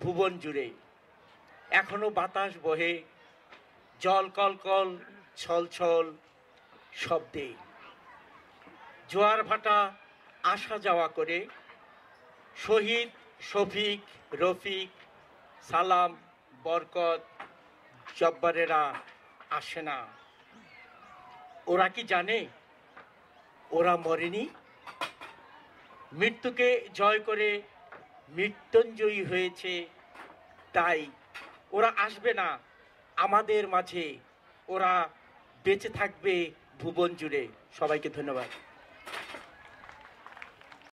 ভুবন জুড়ে। এখনও বাতাস বহে, জল কল কল, ছল ছল শব্দে। জোয়ার ভাটা আসা যাওয়া করে, শহীদ শফিক, রফিক, সালাম, বরকত, জব্বারেরা আসে না। ওরা কি জানে? ওরা মরেনি? মৃত্যুকে জয় করে মৃত্যুঞ্জয়ী হয়েছে। তাই ওরা আসবে না। আমাদের মাঝে ওরা বেঁচে থাকবে ভুবন জুড়ে। সবাইকে ধন্যবাদ।